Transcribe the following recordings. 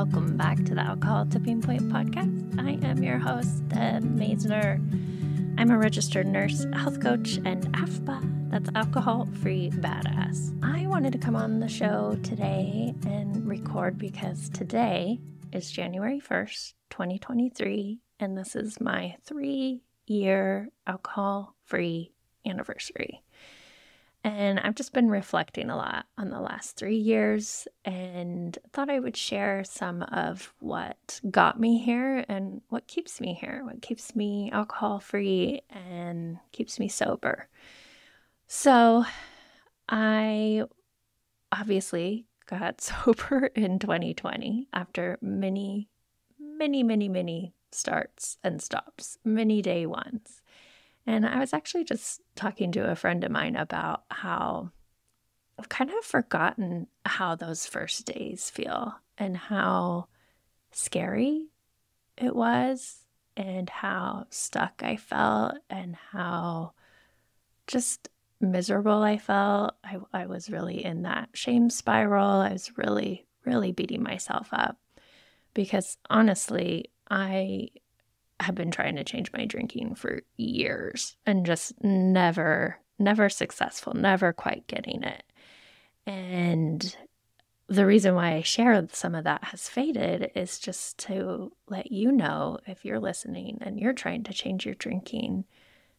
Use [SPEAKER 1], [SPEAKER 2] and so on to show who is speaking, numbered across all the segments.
[SPEAKER 1] welcome back to the Alcohol Tipping Point podcast. I am your host, uh, Deb Masner. I'm a registered nurse, health coach, and AFBA, that's Alcohol Free Badass. I wanted to come on the show today and record because today is January 1st, 2023, and this is my three year alcohol free anniversary. And I've just been reflecting a lot on the last three years and thought I would share some of what got me here and what keeps me here, what keeps me alcohol free and keeps me sober. So I obviously got sober in 2020 after many, many, many, many starts and stops, many day ones. And I was actually just talking to a friend of mine about how I've kind of forgotten how those first days feel and how scary it was and how stuck I felt and how just miserable I felt. I, I was really in that shame spiral. I was really, really beating myself up because honestly, I have been trying to change my drinking for years and just never, never successful, never quite getting it. And the reason why I share some of that has faded is just to let you know if you're listening and you're trying to change your drinking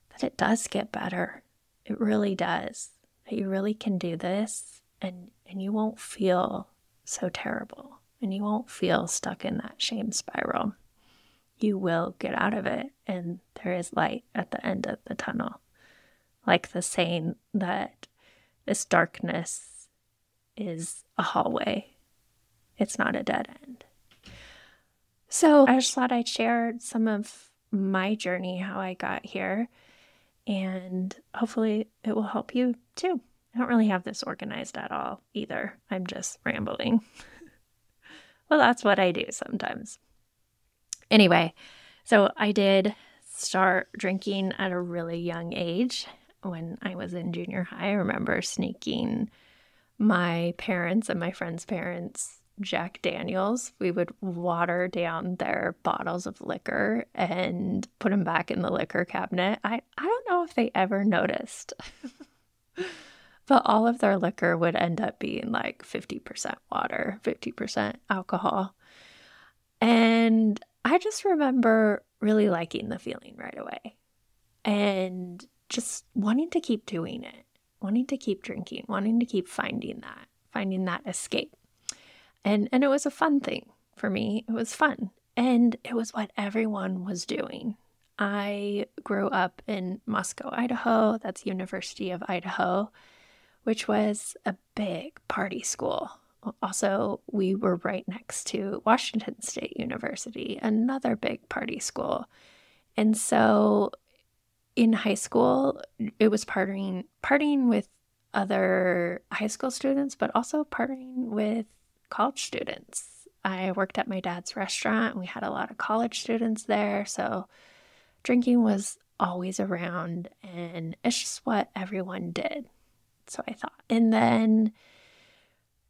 [SPEAKER 1] that it does get better. It really does. That you really can do this and and you won't feel so terrible and you won't feel stuck in that shame spiral you will get out of it and there is light at the end of the tunnel. Like the saying that this darkness is a hallway, it's not a dead end. So I just thought I'd share some of my journey, how I got here, and hopefully it will help you too. I don't really have this organized at all either. I'm just rambling. well, that's what I do sometimes. Anyway, so I did start drinking at a really young age. When I was in junior high, I remember sneaking my parents and my friends' parents Jack Daniels. We would water down their bottles of liquor and put them back in the liquor cabinet. I, I don't know if they ever noticed, but all of their liquor would end up being like 50% water, 50% alcohol. And I just remember really liking the feeling right away and just wanting to keep doing it, wanting to keep drinking, wanting to keep finding that, finding that escape. And and it was a fun thing for me. It was fun. And it was what everyone was doing. I grew up in Moscow, Idaho. That's University of Idaho, which was a big party school also, we were right next to Washington State University, another big party school. And so in high school, it was partying partying with other high school students, but also partying with college students. I worked at my dad's restaurant and we had a lot of college students there. So drinking was always around and it's just what everyone did. So I thought. And then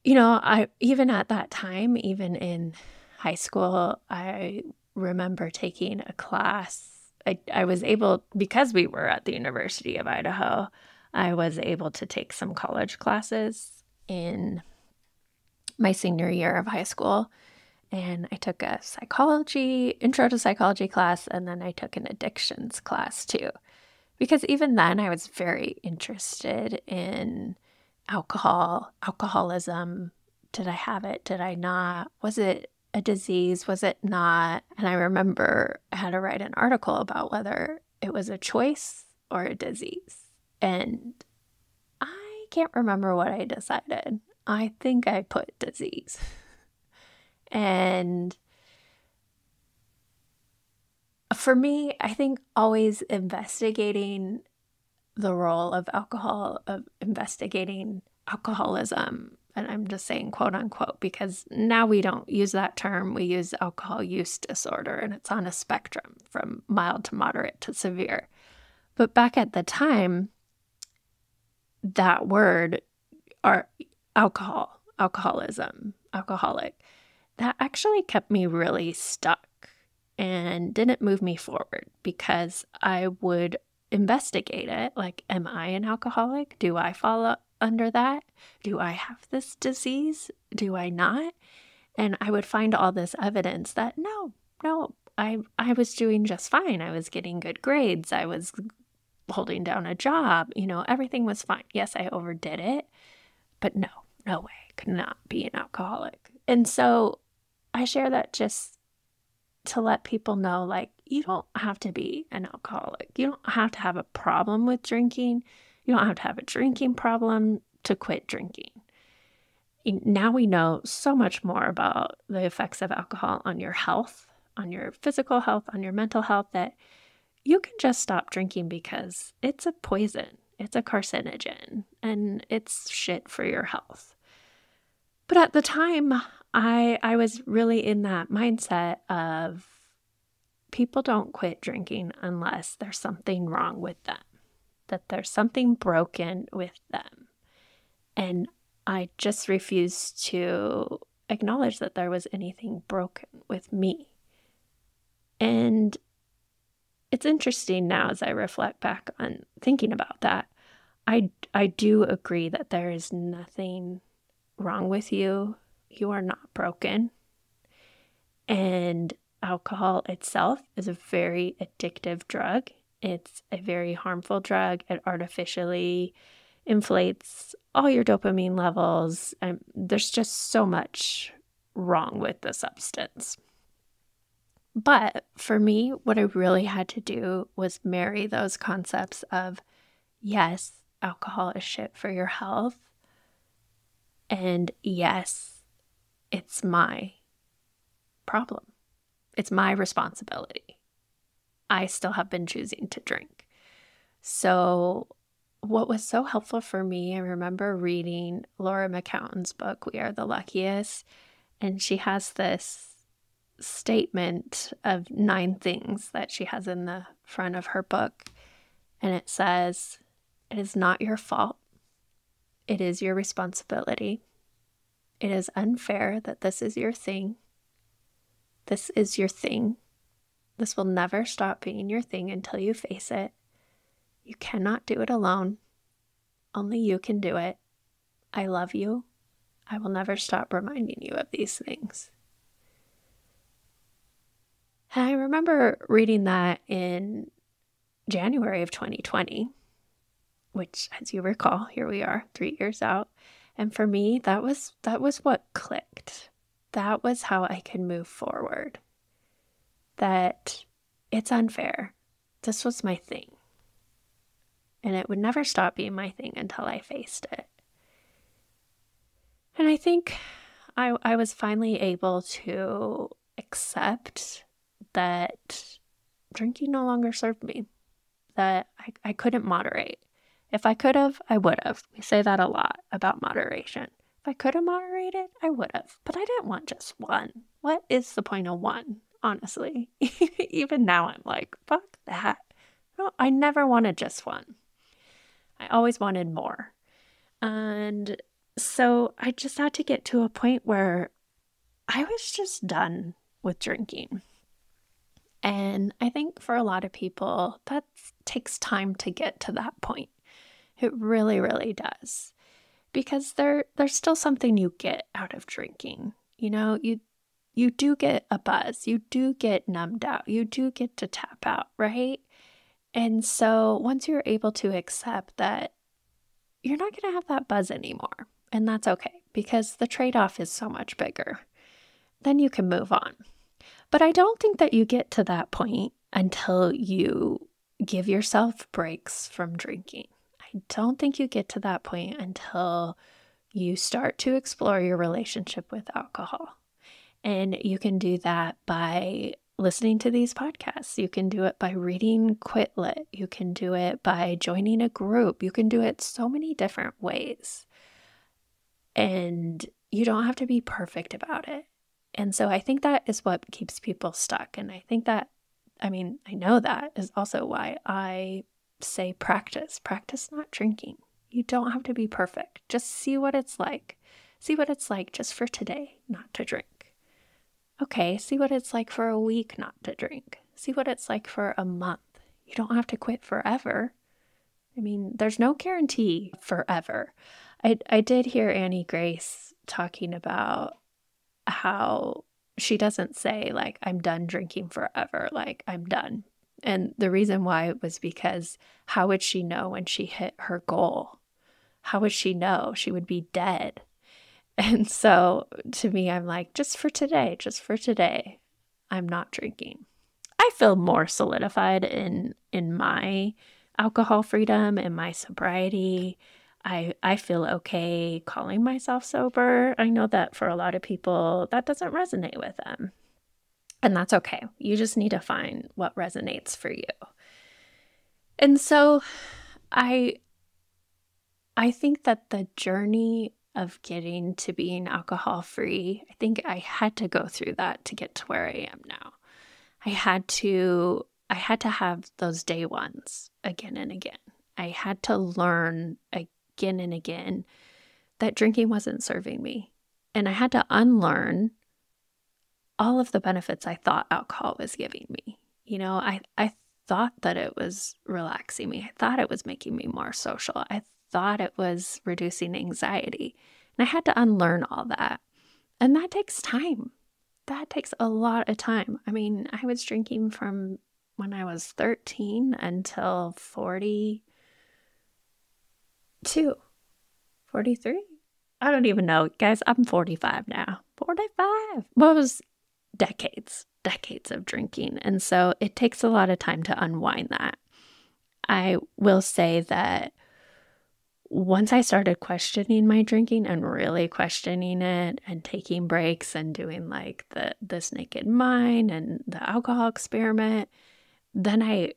[SPEAKER 1] you know, I even at that time, even in high school, I remember taking a class. I, I was able, because we were at the University of Idaho, I was able to take some college classes in my senior year of high school. And I took a psychology, intro to psychology class, and then I took an addictions class too. Because even then, I was very interested in alcohol, alcoholism. Did I have it? Did I not? Was it a disease? Was it not? And I remember I had to write an article about whether it was a choice or a disease. And I can't remember what I decided. I think I put disease. and for me, I think always investigating the role of alcohol, of investigating alcoholism. And I'm just saying quote unquote because now we don't use that term. We use alcohol use disorder, and it's on a spectrum from mild to moderate to severe. But back at the time, that word, or alcohol, alcoholism, alcoholic, that actually kept me really stuck and didn't move me forward because I would investigate it. Like, am I an alcoholic? Do I fall under that? Do I have this disease? Do I not? And I would find all this evidence that no, no, I I was doing just fine. I was getting good grades. I was holding down a job. You know, everything was fine. Yes, I overdid it, but no, no way. Could not be an alcoholic. And so I share that just to let people know like you don't have to be an alcoholic. You don't have to have a problem with drinking. You don't have to have a drinking problem to quit drinking. Now we know so much more about the effects of alcohol on your health, on your physical health, on your mental health that you can just stop drinking because it's a poison, it's a carcinogen, and it's shit for your health. But at the time, I I was really in that mindset of people don't quit drinking unless there's something wrong with them. That there's something broken with them. And I just refused to acknowledge that there was anything broken with me. And it's interesting now as I reflect back on thinking about that. I, I do agree that there is nothing wrong with you. You are not broken. And alcohol itself is a very addictive drug. It's a very harmful drug. It artificially inflates all your dopamine levels. And there's just so much wrong with the substance. But for me, what I really had to do was marry those concepts of yes, alcohol is shit for your health. And yes, it's my problem. It's my responsibility. I still have been choosing to drink. So, what was so helpful for me, I remember reading Laura McKowen's book, We Are the Luckiest, and she has this statement of nine things that she has in the front of her book. And it says, It is not your fault. It is your responsibility. It is unfair that this is your thing. This is your thing. This will never stop being your thing until you face it. You cannot do it alone. Only you can do it. I love you. I will never stop reminding you of these things. And I remember reading that in January of 2020, which as you recall, here we are 3 years out. And for me, that was that was what clicked. That was how I could move forward. That it's unfair. This was my thing. And it would never stop being my thing until I faced it. And I think I, I was finally able to accept that drinking no longer served me, that I, I couldn't moderate. If I could have, I would have. We say that a lot about moderation. If I could have moderated, I would have. But I didn't want just one. What is the point of one, honestly? Even now, I'm like, fuck that. No, I never wanted just one. I always wanted more. And so I just had to get to a point where I was just done with drinking. And I think for a lot of people, that takes time to get to that point. It really, really does. Because there there's still something you get out of drinking. You know, you you do get a buzz. You do get numbed out. You do get to tap out, right? And so once you're able to accept that you're not going to have that buzz anymore, and that's okay because the trade off is so much bigger, then you can move on. But I don't think that you get to that point until you give yourself breaks from drinking. I don't think you get to that point until you start to explore your relationship with alcohol. And you can do that by listening to these podcasts. You can do it by reading quit lit. You can do it by joining a group. You can do it so many different ways. And you don't have to be perfect about it. And so I think that is what keeps people stuck. And I think that, I mean, I know that is also why I say practice. Practice not drinking. You don't have to be perfect. Just see what it's like. See what it's like just for today, not to drink. Okay, see what it's like for a week not to drink. See what it's like for a month. You don't have to quit forever. I mean, there's no guarantee forever. I, I did hear Annie Grace talking about how she doesn't say, like, I'm done drinking forever, like, I'm done. And the reason why was because how would she know when she hit her goal? How would she know? She would be dead. And so to me, I'm like, just for today, just for today, I'm not drinking. I feel more solidified in in my alcohol freedom and my sobriety. I I feel okay calling myself sober. I know that for a lot of people that doesn't resonate with them. And that's okay. You just need to find what resonates for you. And so I I think that the journey of getting to being alcohol free, I think I had to go through that to get to where I am now. I had to I had to have those day ones again and again. I had to learn again and again that drinking wasn't serving me. And I had to unlearn all of the benefits I thought alcohol was giving me. You know, I, I thought that it was relaxing me. I thought it was making me more social. I thought it was reducing anxiety. And I had to unlearn all that. And that takes time. That takes a lot of time. I mean, I was drinking from when I was 13 until 42, 43. I don't even know. Guys, I'm 45 now. 45. What was decades, decades of drinking. And so it takes a lot of time to unwind that. I will say that once I started questioning my drinking and really questioning it and taking breaks and doing like the this naked mind and the alcohol experiment, then I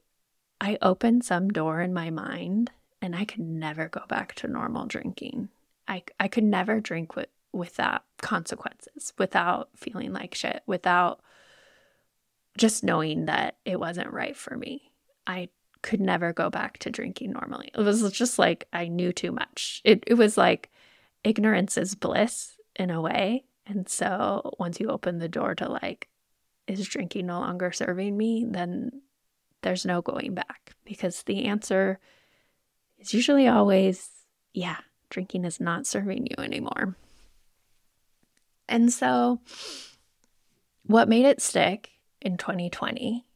[SPEAKER 1] I opened some door in my mind and I could never go back to normal drinking. I I could never drink with without consequences, without feeling like shit, without just knowing that it wasn't right for me. I could never go back to drinking normally. It was just like I knew too much. It it was like ignorance is bliss in a way. And so once you open the door to like is drinking no longer serving me, then there's no going back because the answer is usually always yeah, drinking is not serving you anymore. And so, what made it stick in 2020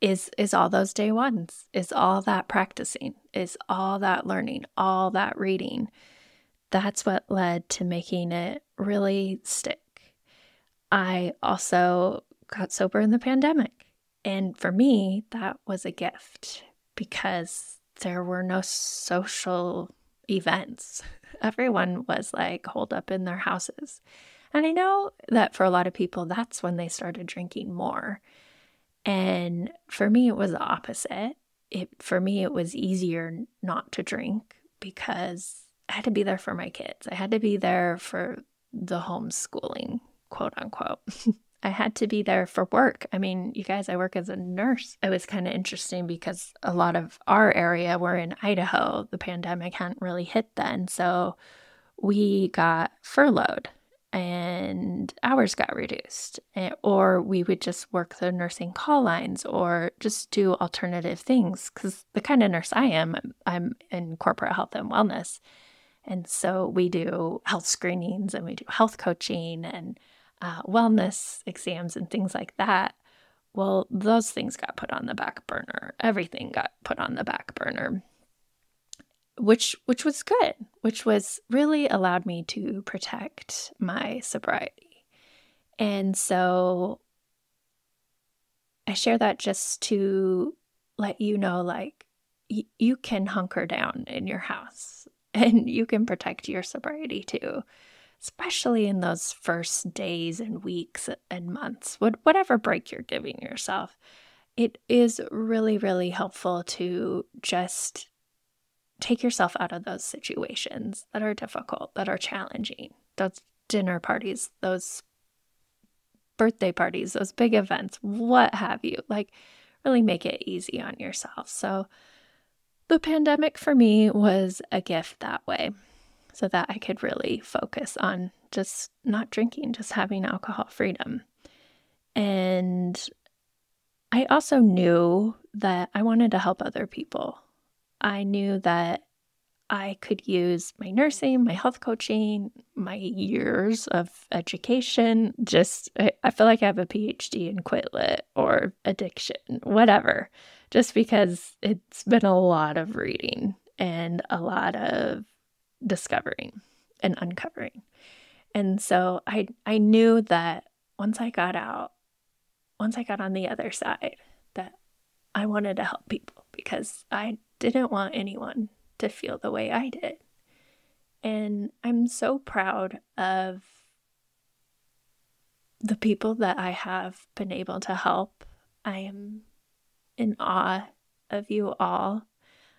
[SPEAKER 1] is is all those day ones, is all that practicing, is all that learning, all that reading. That's what led to making it really stick. I also got sober in the pandemic. And for me, that was a gift because there were no social events. Everyone was like holed up in their houses. And I know that for a lot of people, that's when they started drinking more. And for me, it was the opposite. It for me, it was easier not to drink because I had to be there for my kids. I had to be there for the homeschooling, quote unquote. I had to be there for work. I mean, you guys, I work as a nurse. It was kind of interesting because a lot of our area, we're in Idaho, the pandemic hadn't really hit then. So we got furloughed and hours got reduced, eh, or we would just work the nursing call lines or just do alternative things. Because the kind of nurse I am, I'm in corporate health and wellness. And so we do health screenings and we do health coaching and uh, wellness exams and things like that. Well, those things got put on the back burner. Everything got put on the back burner, which which was good, which was really allowed me to protect my sobriety. And so I share that just to let you know like y- you can hunker down in your house and you can protect your sobriety too especially in those first days and weeks and months, whatever break you're giving yourself, it is really, really helpful to just take yourself out of those situations that are difficult, that are challenging, those dinner parties, those birthday parties, those big events, what have you. Like, really make it easy on yourself. So, the pandemic for me was a gift that way so that I could really focus on just not drinking, just having alcohol freedom. And I also knew that I wanted to help other people. I knew that I could use my nursing, my health coaching, my years of education. Just, I, feel like I have a PhD in quit lit or addiction, whatever, just because it's been a lot of reading and a lot of discovering and uncovering. And so I, I knew that once I got out, once I got on the other side, that I wanted to help people because I didn't want anyone to feel the way I did. And I'm so proud of the people that I have been able to help. I am in awe of you all.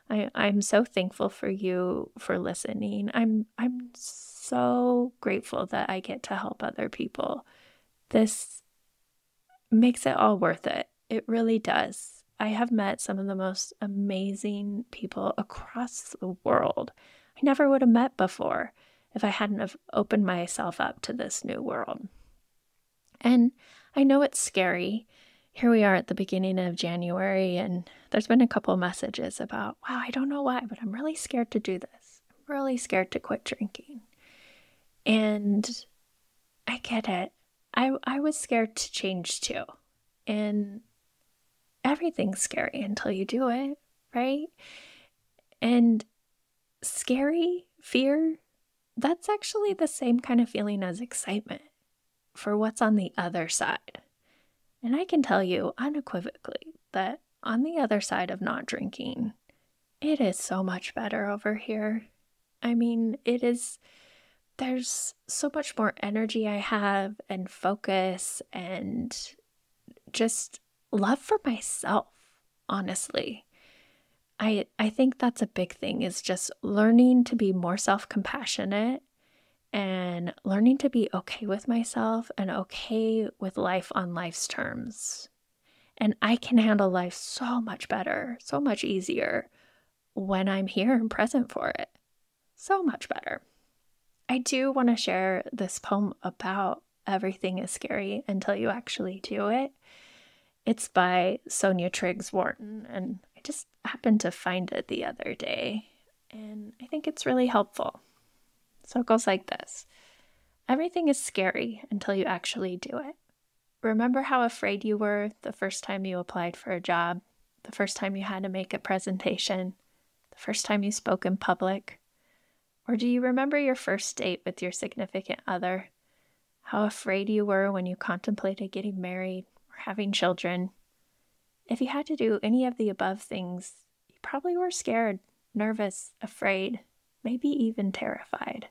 [SPEAKER 1] I, I'm so thankful for you for listening. I'm I'm so grateful that I get to help other people. This makes it all worth it. It really does. I have met some of the most amazing people across the world. I never would have met before if I hadn't have opened myself up to this new world. And I know it's scary. Here we are at the beginning of January, and there's been a couple messages about, wow, I don't know why, but I'm really scared to do this. I'm really scared to quit drinking. And I get it. I, I was scared to change too. And everything's scary until you do it, right? And scary, fear, that's actually the same kind of feeling as excitement for what's on the other side. And I can tell you unequivocally that on the other side of not drinking, it is so much better over here. I mean, it is, there's so much more energy I have and focus and just love for myself, honestly. I I think that's a big thing is just learning to be more self-compassionate and learning to be okay with myself and okay with life on life's terms. And I can handle life so much better, so much easier when I'm here and present for it. So much better. I do want to share this poem about everything is scary until you actually do it. It's by Sonia Triggs Wharton, and I just happened to find it the other day, and I think it's really helpful. So it goes like this Everything is scary until you actually do it. Remember how afraid you were the first time you applied for a job, the first time you had to make a presentation, the first time you spoke in public? Or do you remember your first date with your significant other? How afraid you were when you contemplated getting married having children. If you had to do any of the above things, you probably were scared, nervous, afraid, maybe even terrified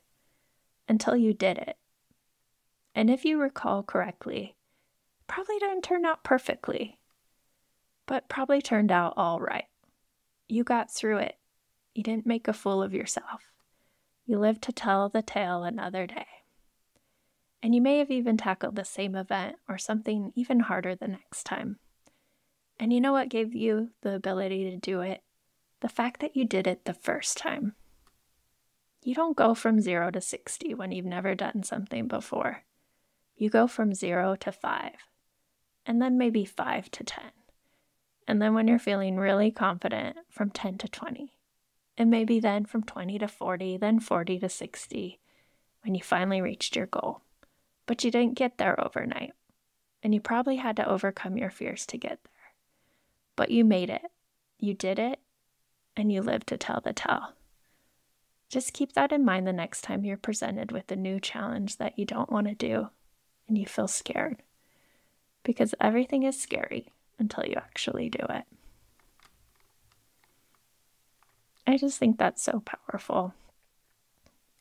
[SPEAKER 1] until you did it. And if you recall correctly, probably didn't turn out perfectly, but probably turned out all right. You got through it. You didn't make a fool of yourself. You lived to tell the tale another day. And you may have even tackled the same event or something even harder the next time. And you know what gave you the ability to do it? The fact that you did it the first time. You don't go from zero to 60 when you've never done something before. You go from zero to five, and then maybe five to 10. And then when you're feeling really confident, from 10 to 20. And maybe then from 20 to 40, then 40 to 60, when you finally reached your goal. But you didn't get there overnight, and you probably had to overcome your fears to get there. But you made it. You did it, and you lived to tell the tale. Just keep that in mind the next time you're presented with a new challenge that you don't want to do and you feel scared. Because everything is scary until you actually do it. I just think that's so powerful.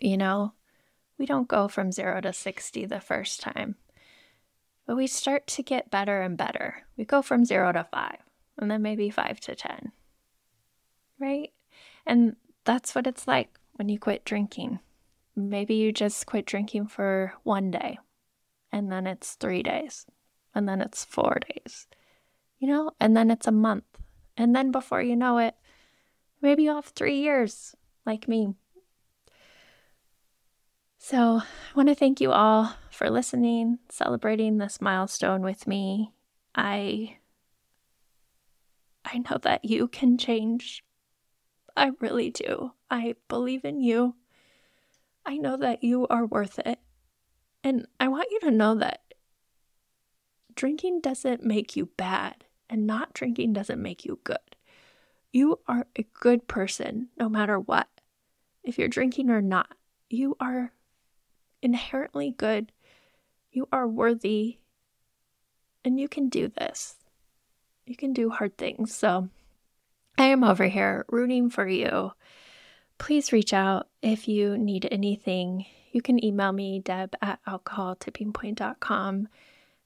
[SPEAKER 1] You know, we don't go from zero to 60 the first time, but we start to get better and better. We go from zero to five, and then maybe five to 10, right? And that's what it's like when you quit drinking. Maybe you just quit drinking for one day, and then it's three days, and then it's four days, you know, and then it's a month. And then before you know it, maybe you have three years, like me. So, I want to thank you all for listening, celebrating this milestone with me. I I know that you can change. I really do. I believe in you. I know that you are worth it. And I want you to know that drinking doesn't make you bad, and not drinking doesn't make you good. You are a good person no matter what. If you're drinking or not, you are inherently good. You are worthy. And you can do this. You can do hard things. So I am over here rooting for you. Please reach out if you need anything. You can email me, deb at alcoholtippingpoint.com.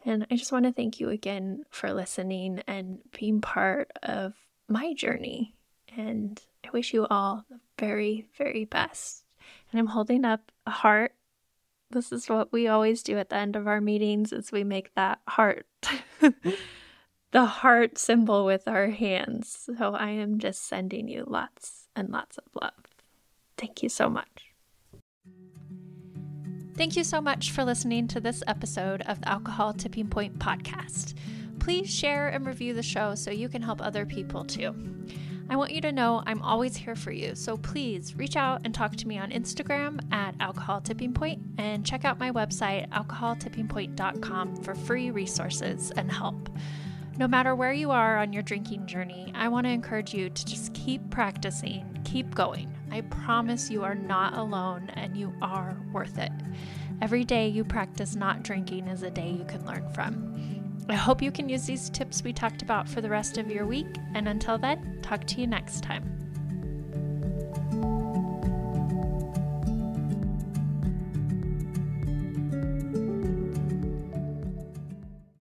[SPEAKER 1] And I just want to thank you again for listening and being part of my journey. And I wish you all the very, very best. And I'm holding up a heart. This is what we always do at the end of our meetings is we make that heart. Mm-hmm. the heart symbol with our hands. So I am just sending you lots and lots of love. Thank you so much. Thank you so much for listening to this episode of the Alcohol Tipping Point podcast. Please share and review the show so you can help other people too. I want you to know I'm always here for you, so please reach out and talk to me on Instagram at Alcohol Tipping Point and check out my website, alcoholtippingpoint.com, for free resources and help. No matter where you are on your drinking journey, I want to encourage you to just keep practicing, keep going. I promise you are not alone and you are worth it. Every day you practice not drinking is a day you can learn from. I hope you can use these tips we talked about for the rest of your week, and until then, talk to you next time.